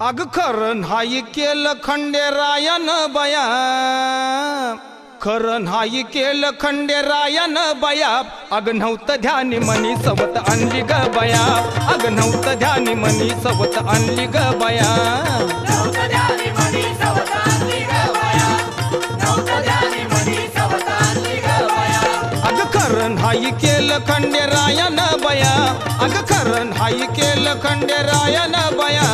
अग खर नाही केलं खंडेरायन बया. खर नाही केलं खंडेरायन बया. अग नव्हतं ध्यान मनी सवत आणली ग बया. अग नव्हतं ध्यान मनी सवत आणली ग बया. केलं खंडेरायन बया. अग के लखंडे केलं खंडेरायन बया.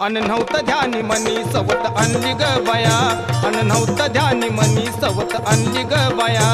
अन नव्हतं ध्यानी मनी सवत आणली ग बया. अन नव्हतं ध्यानी मनी सवत आणली ग बया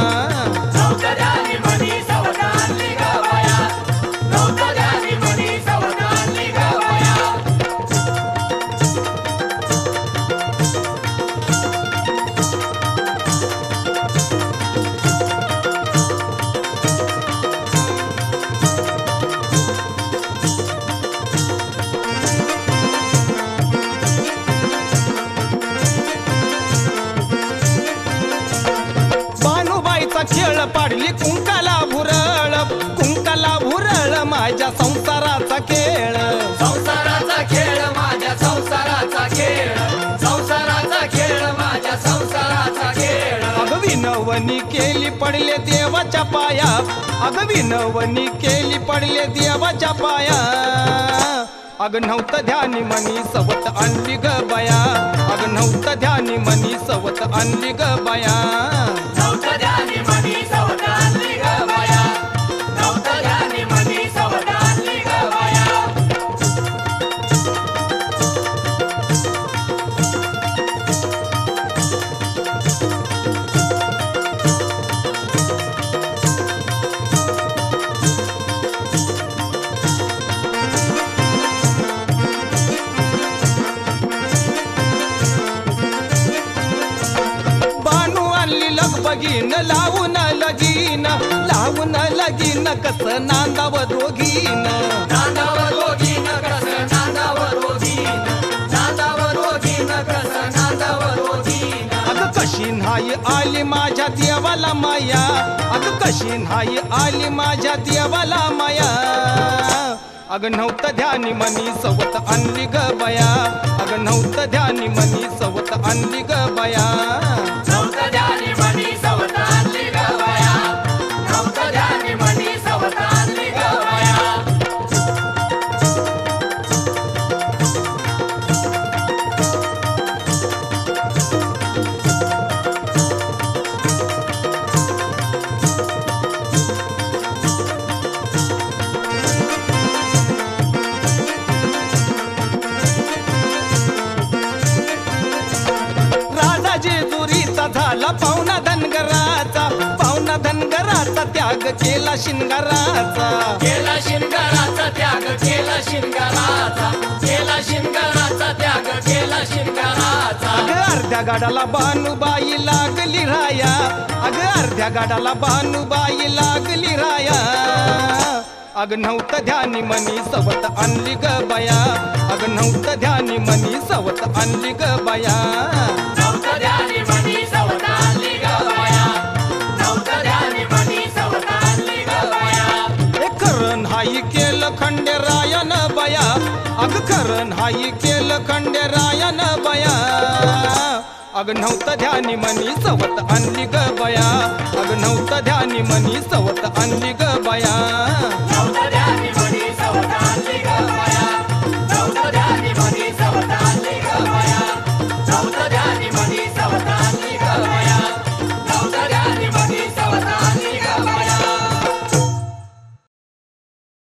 पाडली कुंकाला भुरळ. कुंकाला भुरळ माझ्या संसाराचा खेळ. संसाराचा खेळ माझ्या संसाराचा खेळ. संसाराचा खेळ माझ्या संसाराचा खेळ. अग विनवणी केली पडले देवाच्या पाया अग विनवणी केली पडले देवाच्या पाया अग नव्हतं ध्यानी मनी सवत आणली ग बया. अग नव्हतं ध्यानी मनी सवत आणली ग बया. लगबगीन लावून लगीन लावून लगीन कस नांदाव दोघीन? नांदाव रोगीन कस नांदाव नांदाव कस नांदाव अग कशी नाही आली माझ्या देवाला माया? अग कशी नाही आली माझ्या देवाला माया? अग नव्हतं ध्यानी मनी सवत आणली ग बया. अग नव्हतं ध्यानी मनी सवत आणली ग बया. त्याग केला शिनगराचा केला शिनगाराचा त्याग केला शिनगाराचा केला शिनगाराचा त्याग केला शिनगाराचा अग अर्ध्या गाडाला बानुबाई लागली राया. अग अर्ध्या गाडाला बानुबाई लागली राया. अग नव्हतं ध्यानी मनी सवत आणली ग बया. अग नव्हतं ध्यानी मनी सवत आणली ग बया. न्हाई केल खंडेरायन बया. अग ध्यानी मनी सवत आणली ग बया. अग ध्यानी मनी सवत आणली ग बया. सवत ग बया.